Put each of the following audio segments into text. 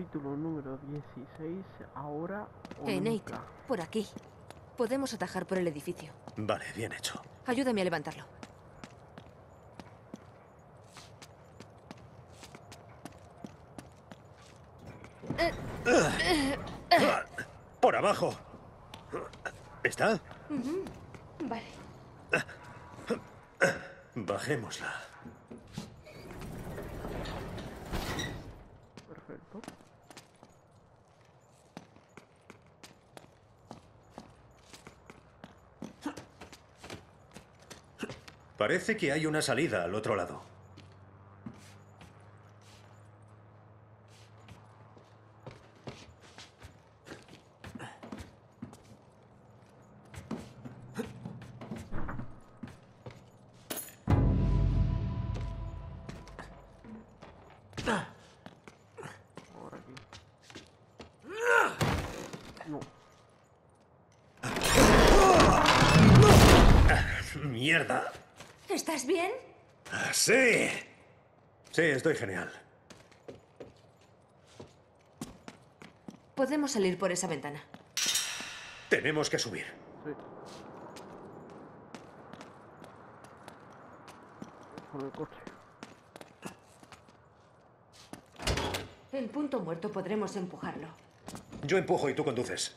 Capítulo número 16, ahora o Eh, Nate, nunca. por aquí. Podemos atajar por el edificio. Vale, bien hecho. Ayúdame a levantarlo. Por abajo. ¿Está? Vale. Bajémosla. Perfecto. Parece que hay una salida al otro lado. No. ¡Mierda! ¿Estás bien? Ah, ¡Sí! Sí, estoy genial. Podemos salir por esa ventana. Tenemos que subir. Sí. Con el coche. El punto muerto podremos empujarlo. Yo empujo y tú conduces.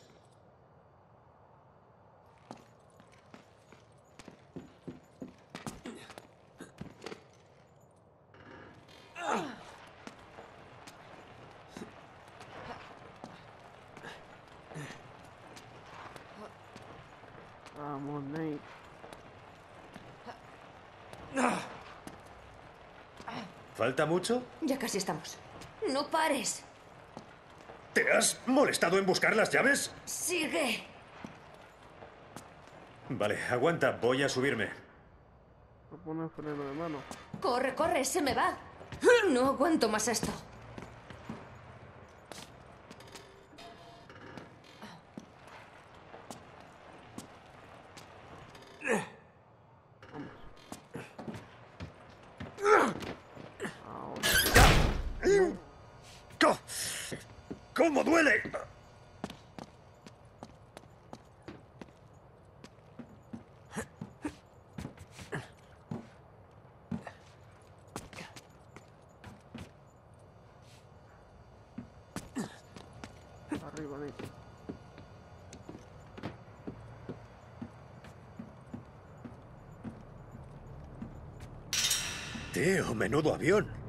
Vamos, Nate. ¿Falta mucho? Ya casi estamos. No pares. ¿Te has molestado en buscar las llaves? Sigue. Vale, aguanta, voy a subirme. Me pone freno de mano. Corre, corre, se me va. No aguanto más esto. ¿Cómo duele? Arriba. Tío, menudo avión.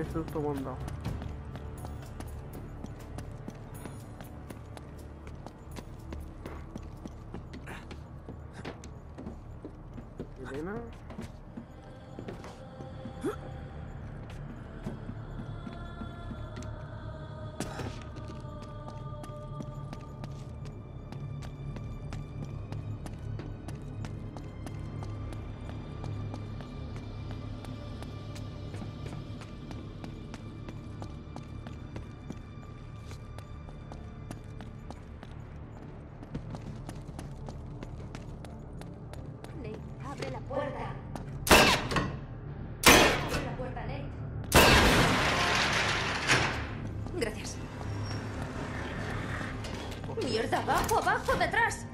¿Qué susto me han dado? Elena. Mierda, abajo, abajo, detrás.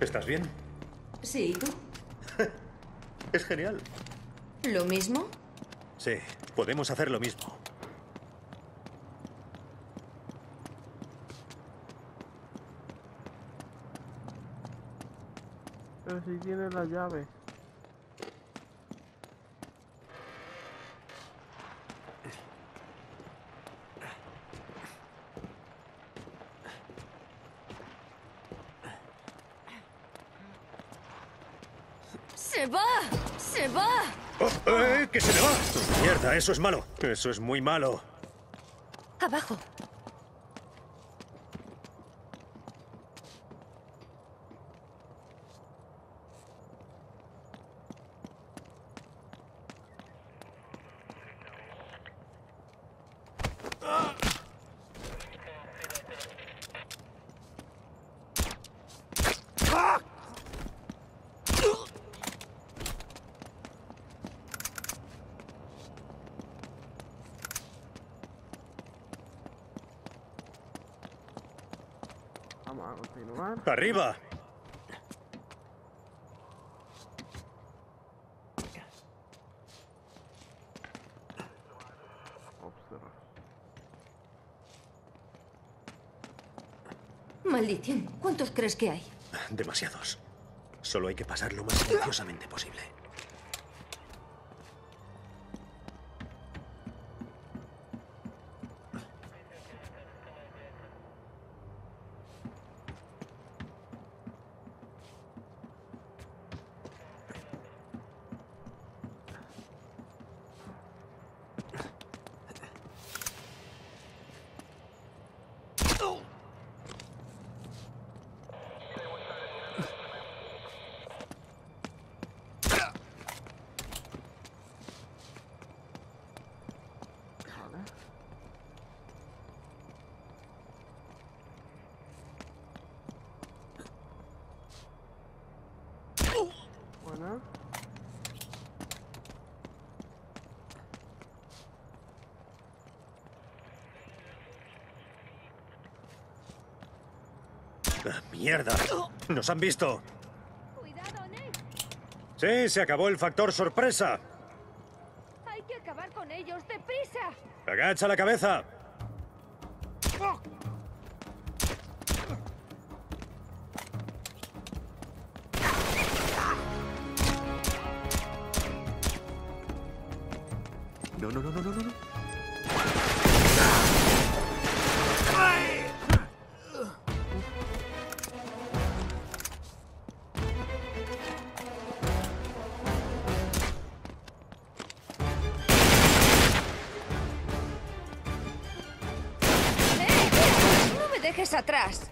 ¿Estás bien? Sí, ¿y tú? Es genial. ¿Lo mismo? Sí, podemos hacer lo mismo. Pero si tiene la llave. ¡Se va! ¡Se va! Oh, ¡Eh! ¡Que se me va! Mierda, eso es malo. Eso es muy malo. Abajo. A continuar. ¡Arriba! Maldición. ¿Cuántos crees que hay? Demasiados. Solo hay que pasar lo más silenciosamente posible. Vale. Buena. ¡Ah, ¡Mierda! ¡Nos han visto! Cuidado, Nate. Sí, se acabó el factor sorpresa. Hay que acabar con ellos, deprisa. ¡Agacha la cabeza! ¡Eh! ¡No me dejes atrás!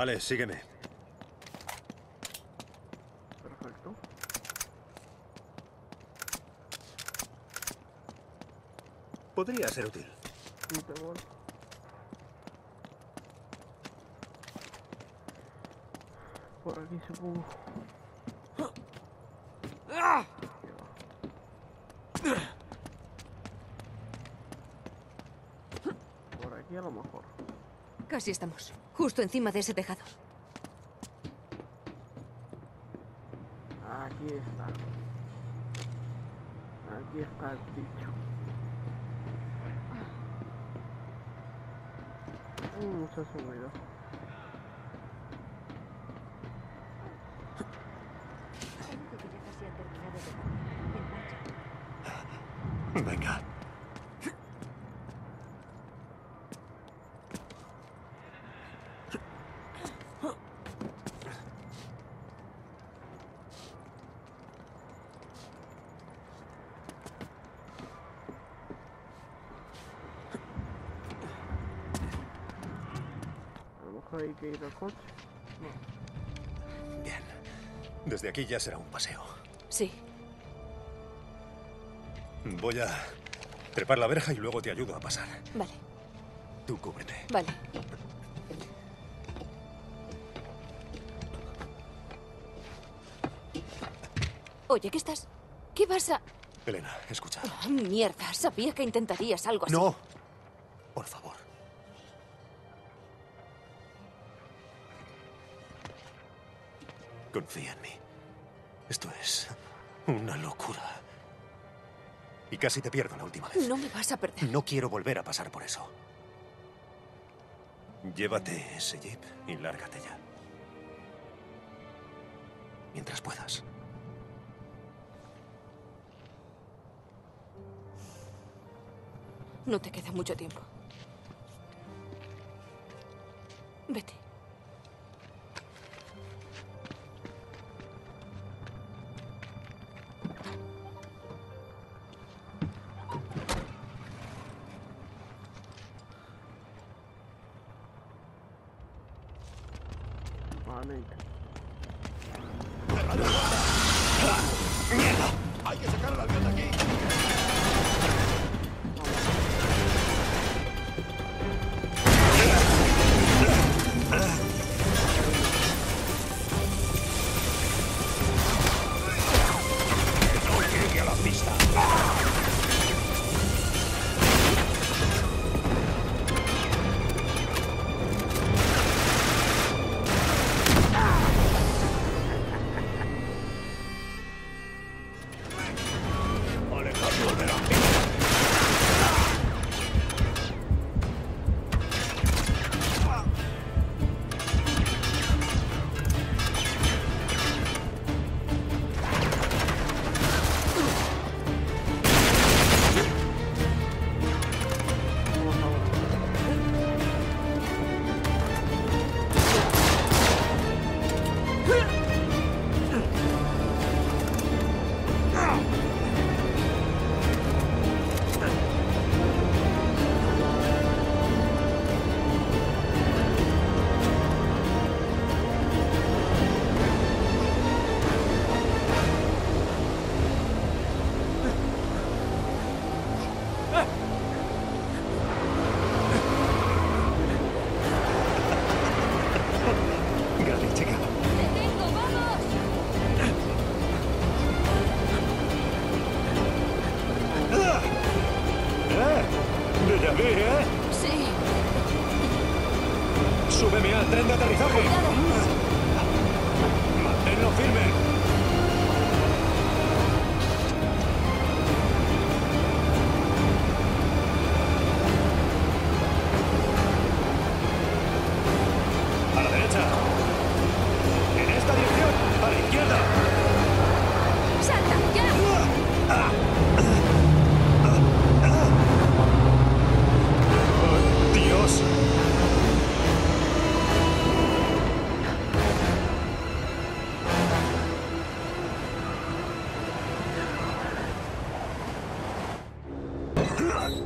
Vale, sígueme. Perfecto. Podría ser útil. Por aquí supongo. Por aquí a lo mejor. Casi estamos. Justo encima de ese tejado. Aquí está. Aquí está el bicho. Mucho sonido. Seguro que ya casi han terminado de grabar. En marcha. Venga. mejor hay que ir al coche. Bien. Desde aquí ya será un paseo. Sí. Voy a trepar la verja y luego te ayudo a pasar. Vale, Tú cúbrete. vale. Oye, ¿qué estás? ¿Qué vas a...? Elena, escucha. Ah, mierda, sabía que intentarías algo así. No. Por favor. Confía en mí. Esto es una locura. Y casi te pierdo la última vez. No me vas a perder. No quiero volver a pasar por eso. Llévate ese jeep y lárgate ya. Mientras puedas. No te queda mucho tiempo. ¡Hay que sacar el avión de